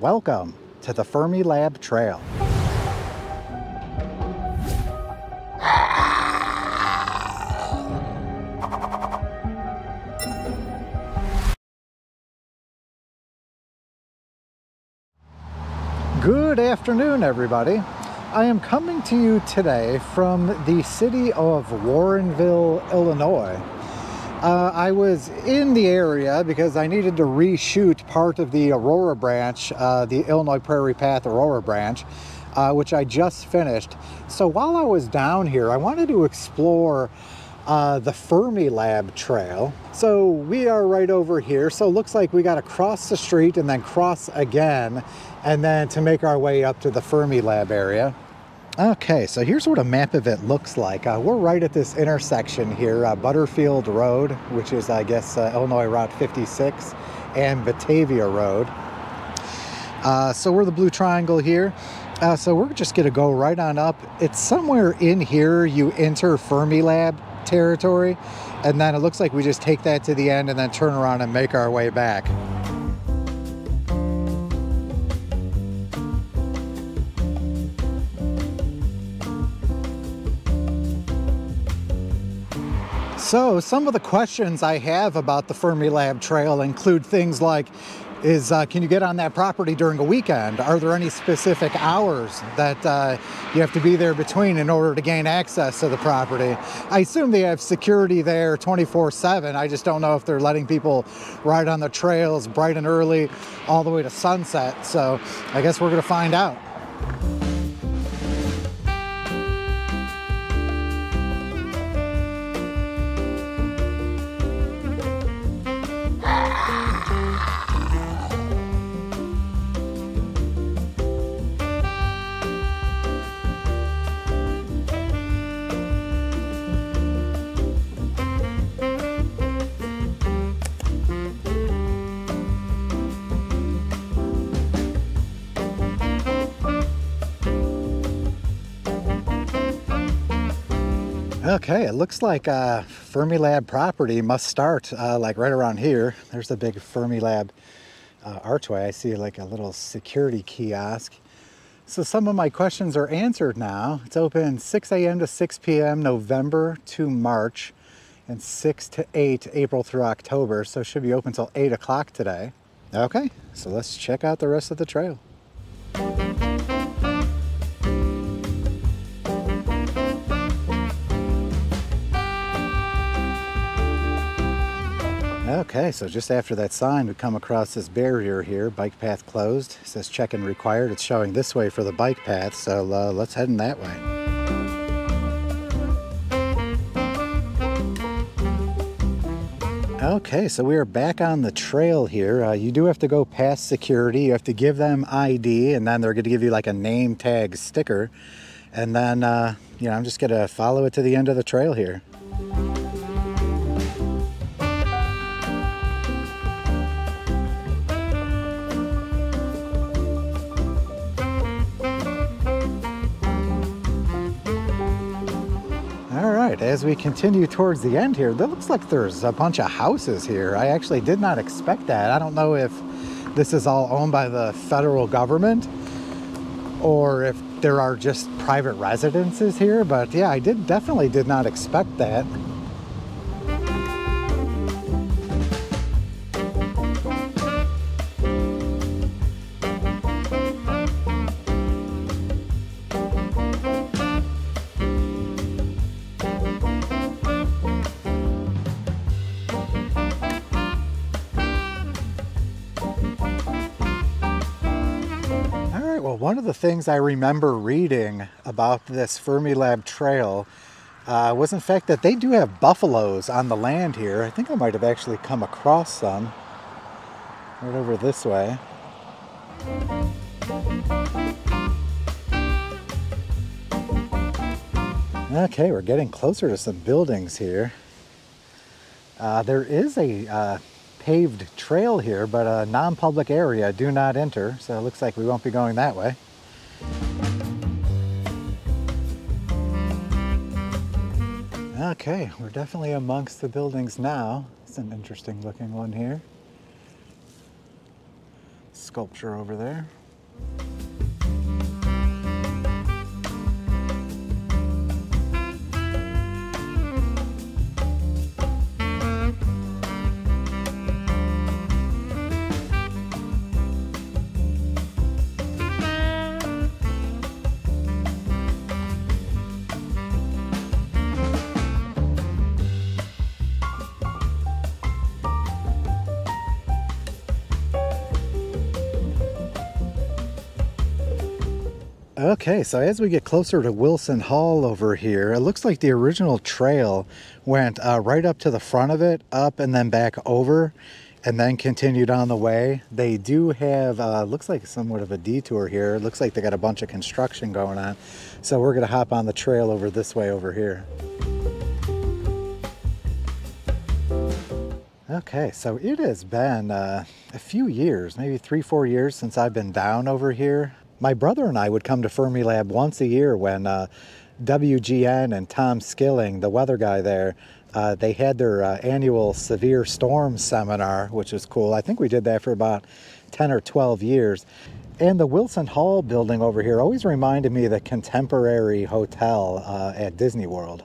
Welcome to the Fermilab Trail. Good afternoon, everybody. I am coming to you today from the city of Warrenville, Illinois. Uh, I was in the area because I needed to reshoot part of the Aurora branch, uh, the Illinois Prairie Path Aurora branch, uh, which I just finished. So while I was down here, I wanted to explore uh, the Fermilab Trail. So we are right over here. So it looks like we got to cross the street and then cross again and then to make our way up to the Fermilab area. Okay, so here's what a map of it looks like. Uh, we're right at this intersection here, uh, Butterfield Road, which is, I guess, uh, Illinois Route 56, and Batavia Road. Uh, so we're the blue triangle here. Uh, so we're just going to go right on up. It's somewhere in here you enter Fermilab territory, and then it looks like we just take that to the end and then turn around and make our way back. So some of the questions I have about the Fermilab Trail include things like, is uh, can you get on that property during a weekend? Are there any specific hours that uh, you have to be there between in order to gain access to the property? I assume they have security there 24-7. I just don't know if they're letting people ride on the trails bright and early all the way to sunset. So I guess we're gonna find out. Okay, it looks like uh, Fermilab property must start uh, like right around here. There's a big Fermilab uh, archway. I see like a little security kiosk. So some of my questions are answered now. It's open 6 a.m. to 6 p.m. November to March and 6 to 8 April through October. So it should be open till 8 o'clock today. Okay, so let's check out the rest of the trail. Okay, so just after that sign, we come across this barrier here, bike path closed. It says check-in required. It's showing this way for the bike path, so uh, let's head in that way. Okay, so we are back on the trail here. Uh, you do have to go past security. You have to give them ID, and then they're going to give you like a name tag sticker. And then, uh, you know, I'm just going to follow it to the end of the trail here. As we continue towards the end here, that looks like there's a bunch of houses here. I actually did not expect that. I don't know if this is all owned by the federal government or if there are just private residences here, but yeah, I did definitely did not expect that. One of the things I remember reading about this Fermilab Trail uh, was in fact that they do have buffaloes on the land here. I think I might have actually come across some right over this way. Okay, we're getting closer to some buildings here. Uh, there is a uh, paved trail here, but a non-public area, do not enter. So it looks like we won't be going that way. Okay, we're definitely amongst the buildings now. It's an interesting looking one here. sculpture over there. Okay, so as we get closer to Wilson Hall over here, it looks like the original trail went uh, right up to the front of it, up and then back over, and then continued on the way. They do have, uh, looks like somewhat of a detour here. It looks like they got a bunch of construction going on. So we're gonna hop on the trail over this way over here. Okay, so it has been uh, a few years, maybe three, four years since I've been down over here my brother and I would come to Fermilab once a year when uh, WGN and Tom Skilling, the weather guy there, uh, they had their uh, annual severe storm seminar, which is cool. I think we did that for about 10 or 12 years. And the Wilson Hall building over here always reminded me of the Contemporary Hotel uh, at Disney World.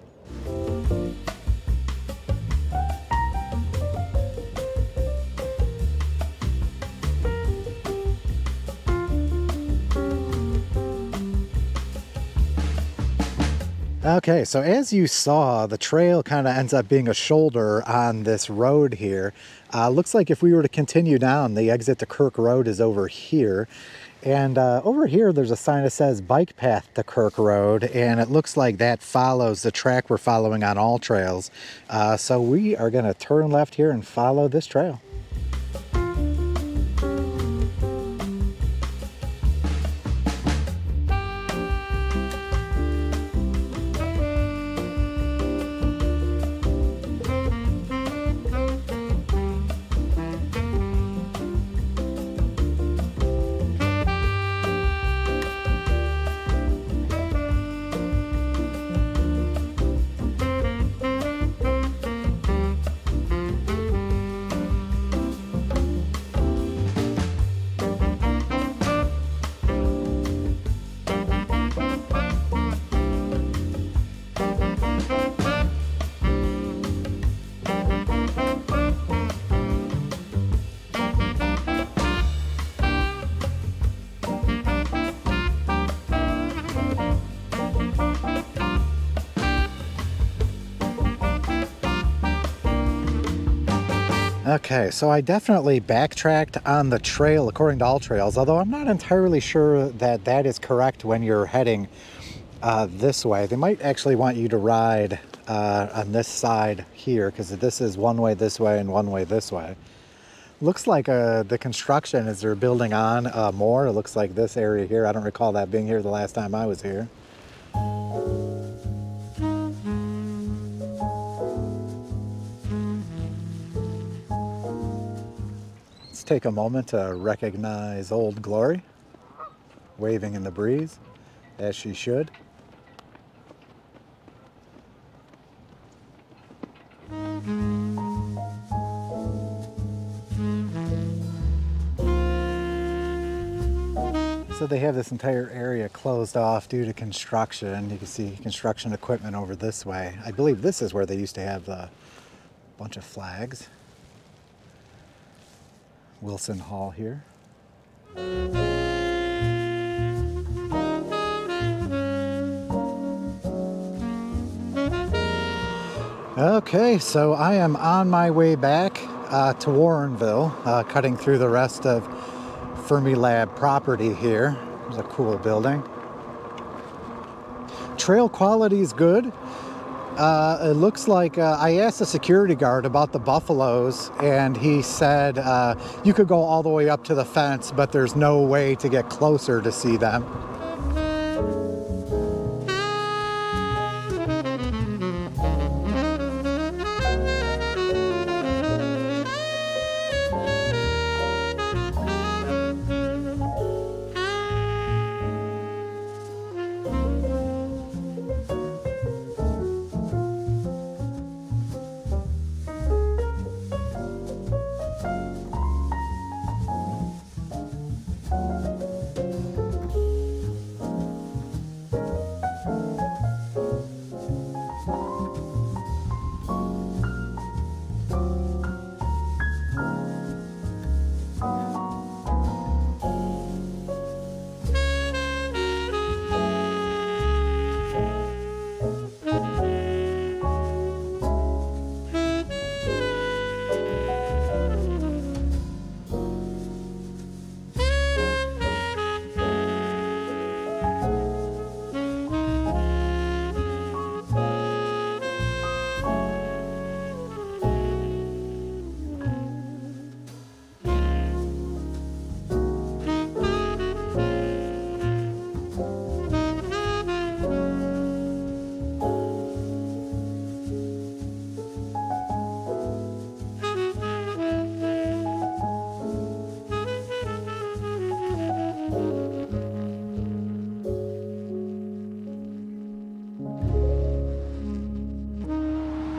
Okay, so as you saw, the trail kind of ends up being a shoulder on this road here. Uh, looks like if we were to continue down, the exit to Kirk Road is over here. And uh, over here, there's a sign that says bike path to Kirk Road, and it looks like that follows the track we're following on AllTrails. Uh, so we are gonna turn left here and follow this trail. Okay, so I definitely backtracked on the trail according to AllTrails, although I'm not entirely sure that that is correct when you're heading uh, this way. They might actually want you to ride uh, on this side here because this is one way this way and one way this way. Looks like uh, the construction as they're building on uh, more. It looks like this area here. I don't recall that being here the last time I was here. Take a moment to recognize Old Glory, waving in the breeze, as she should. So they have this entire area closed off due to construction. You can see construction equipment over this way. I believe this is where they used to have a bunch of flags. Wilson Hall here. Okay, so I am on my way back uh, to Warrenville, uh, cutting through the rest of Fermilab property here. It's a cool building. Trail quality is good. Uh, it looks like uh, I asked the security guard about the buffaloes, and he said uh, you could go all the way up to the fence, but there's no way to get closer to see them.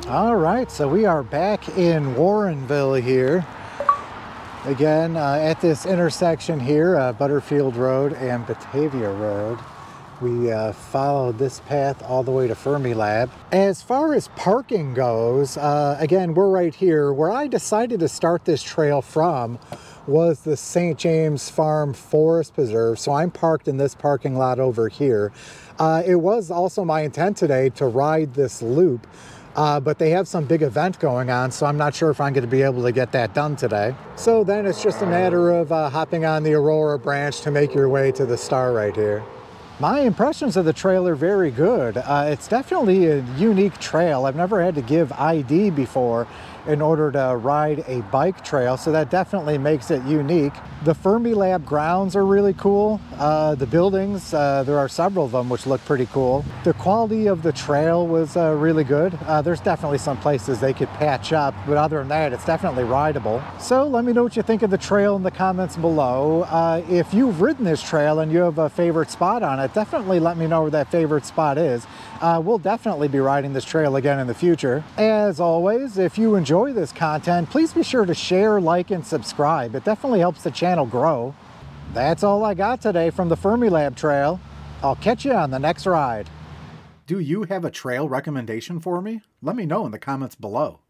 All right, so we are back in Warrenville here. Again, uh, at this intersection here, uh, Butterfield Road and Batavia Road. We uh, followed this path all the way to Fermilab. As far as parking goes, uh, again, we're right here. Where I decided to start this trail from was the St. James Farm Forest Preserve. So I'm parked in this parking lot over here. Uh, it was also my intent today to ride this loop uh, but they have some big event going on, so I'm not sure if I'm going to be able to get that done today. So then it's just a matter of uh, hopping on the Aurora branch to make your way to the star right here. My impressions of the trail are very good. Uh, it's definitely a unique trail. I've never had to give ID before, in order to ride a bike trail, so that definitely makes it unique. The Fermilab grounds are really cool. Uh, the buildings, uh, there are several of them which look pretty cool. The quality of the trail was uh, really good. Uh, there's definitely some places they could patch up, but other than that, it's definitely rideable. So let me know what you think of the trail in the comments below. Uh, if you've ridden this trail and you have a favorite spot on it, definitely let me know where that favorite spot is. Uh, we'll definitely be riding this trail again in the future. As always, if you enjoy this content, please be sure to share, like, and subscribe. It definitely helps the channel grow. That's all I got today from the Fermilab Trail. I'll catch you on the next ride. Do you have a trail recommendation for me? Let me know in the comments below.